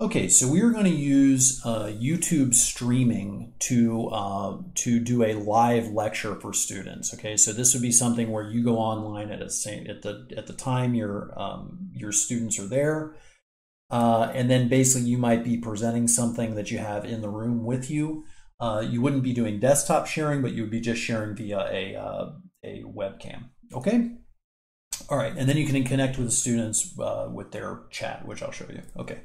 Okay, so we are going to use uh, YouTube streaming to uh, to do a live lecture for students. Okay, so this would be something where you go online at a same at the at the time your um, your students are there, uh, and then basically you might be presenting something that you have in the room with you. Uh, you wouldn't be doing desktop sharing, but you would be just sharing via a uh, a webcam. Okay. All right, and then you can connect with the students uh, with their chat, which I'll show you. Okay.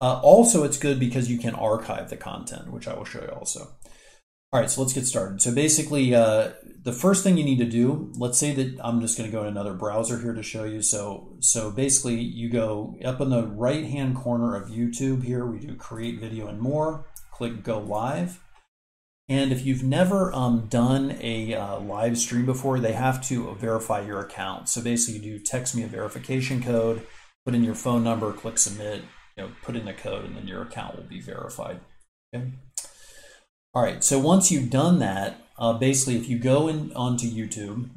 Uh, also, it's good because you can archive the content, which I will show you also. All right, so let's get started. So basically, uh, the first thing you need to do, let's say that I'm just going to go in another browser here to show you. So, so basically, you go up in the right-hand corner of YouTube here. We do create video and more. Click go live. And if you've never um, done a uh, live stream before, they have to verify your account. So basically, you do text me a verification code, put in your phone number, click submit, you know, put in the code and then your account will be verified. Okay. All right. So once you've done that, uh, basically, if you go in onto YouTube,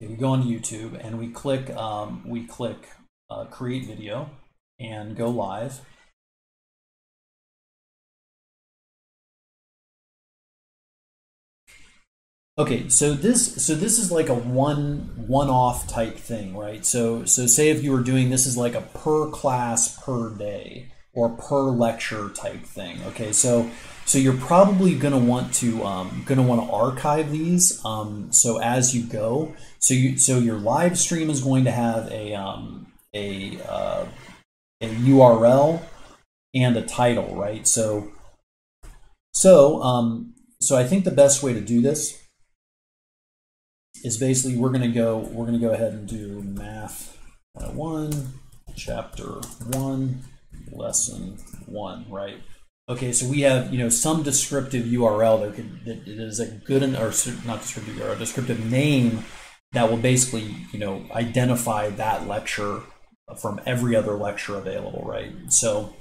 if we go onto YouTube and we click, um, we click uh, create video and go live. Okay, so this so this is like a one one off type thing, right? So so say if you were doing this is like a per class per day or per lecture type thing. Okay, so so you're probably to want to um, to want to archive these. Um, so as you go, so you so your live stream is going to have a um, a uh, a URL and a title, right? So so um, so I think the best way to do this is basically we're going to go we're going to go ahead and do math 101 chapter 1 lesson 1 right? Okay so we have you know some descriptive url that, could, that is a good or not descriptive url descriptive name that will basically you know identify that lecture from every other lecture available right? So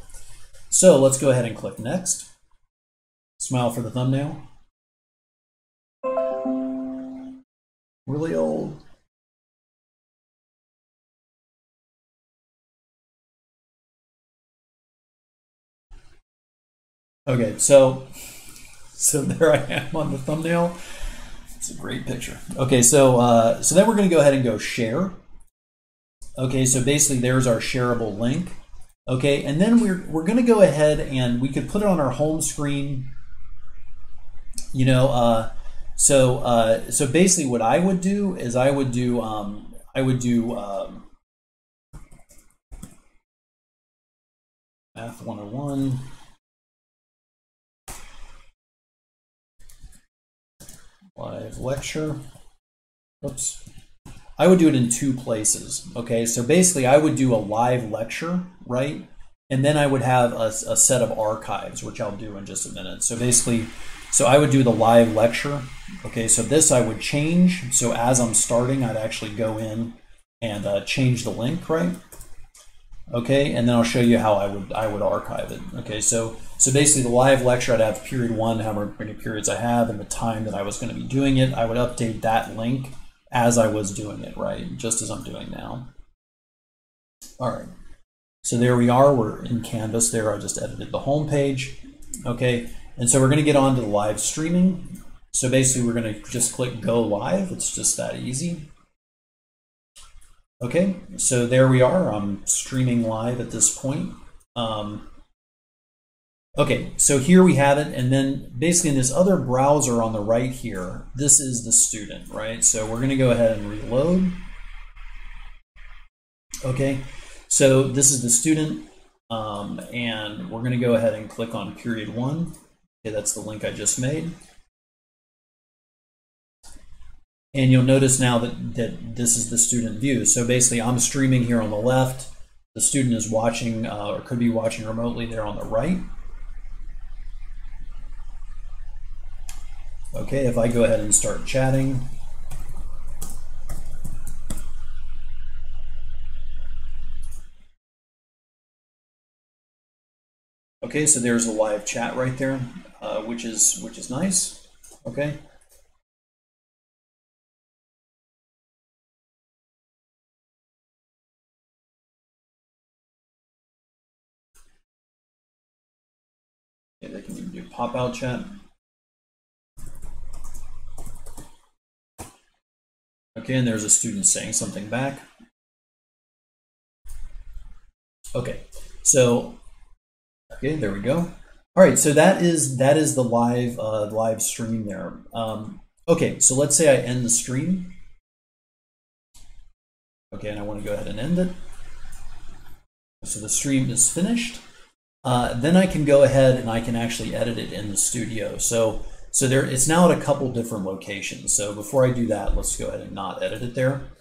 so let's go ahead and click next. Smile for the thumbnail really old. Okay, so so there I am on the thumbnail. It's a great picture. Okay, so uh, so then we're going to go ahead and go share. Okay, so basically there's our shareable link. Okay, and then we're we're going to go ahead and we could put it on our home screen. You know, uh, so uh, so basically, what I would do is I would do um, I would do um, math 101. Live lecture. Oops. I would do it in two places. Okay, so basically, I would do a live lecture, right? And then I would have a, a set of archives, which I'll do in just a minute. So basically, so I would do the live lecture. Okay, so this I would change. So as I'm starting, I'd actually go in and uh, change the link, right? Okay, and then I'll show you how I would I would archive it. Okay, so so basically the live lecture, I'd have period one, however many periods I have, and the time that I was going to be doing it. I would update that link as I was doing it, right? Just as I'm doing now. All right. So there we are. We're in Canvas. There, I just edited the home page. Okay, and so we're going to get on to live streaming. So basically, we're going to just click Go Live. It's just that easy. Okay, so there we are. I'm streaming live at this point. Um, okay, so here we have it. And then basically in this other browser on the right here, this is the student, right? So we're going to go ahead and reload. Okay, so this is the student. Um, and we're going to go ahead and click on period one. Okay, that's the link I just made. And you'll notice now that, that this is the student view. So basically I'm streaming here on the left. The student is watching uh, or could be watching remotely there on the right. Okay, if I go ahead and start chatting, Okay, so there's a live chat right there uh, which is which is nice. Okay. Yeah, they can do pop out chat. Okay, and there's a student saying something back. Okay, so, okay, there we go. All right, so that is that is the live uh, live stream there. Um, okay, so let's say I end the stream. Okay, and I want to go ahead and end it. So the stream is finished. Uh, then I can go ahead and I can actually edit it in the studio. So so there it's now at a couple different locations. So before I do that, let's go ahead and not edit it there.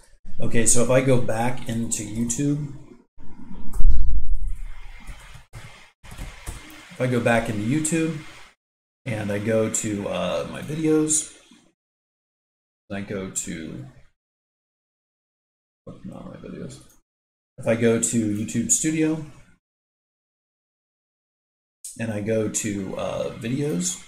Okay, so if I go back into YouTube, if I go back into YouTube and I go to uh, my videos, I go to not my videos. If I go to YouTube Studio and I go to uh, videos,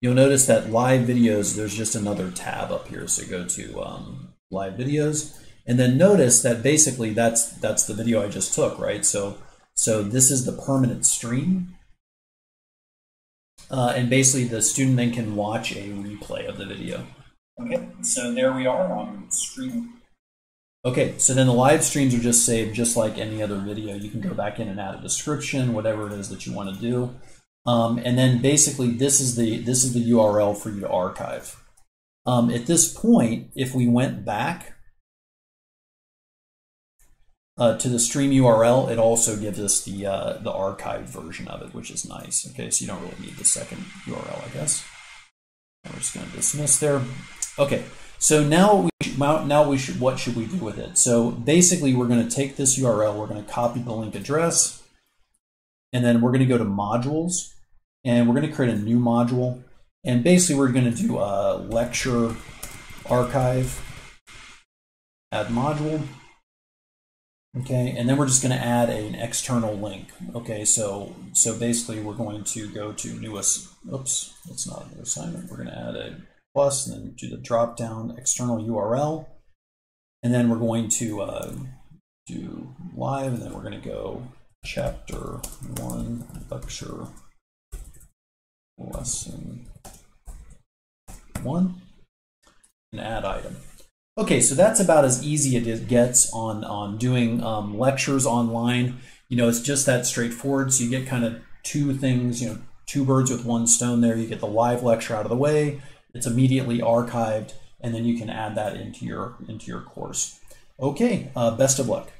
you'll notice that live videos, there's just another tab up here. So go to um, live videos and then notice that basically that's that's the video I just took, right? So so this is the permanent stream. Uh, and basically the student then can watch a replay of the video. Okay, so there we are on stream Okay, so then the live streams are just saved just like any other video. You can go back in and add a description, whatever it is that you want to do. Um, and then basically this is the this is the URL for you to archive. Um, at this point, if we went back uh, to the stream URL, it also gives us the uh, the archived version of it, which is nice. Okay, so you don't really need the second URL, I guess. We're just going to dismiss there. Okay, so now we should, now we should what should we do with it? So basically, we're going to take this URL, we're going to copy the link address, and then we're going to go to modules, and we're going to create a new module, and basically we're going to do a lecture archive, add module, okay, and then we're just going to add an external link. Okay, so so basically we're going to go to newest. Oops, that's not a new assignment. We're going to add a plus, and then do the drop down external URL. And then we're going to uh, do live, and then we're going to go chapter one, lecture, lesson one, and add item. Okay, so that's about as easy it gets on, on doing um, lectures online. You know, it's just that straightforward. So you get kind of two things, you know, two birds with one stone there. You get the live lecture out of the way, it's immediately archived, and then you can add that into your into your course. Okay, uh, best of luck.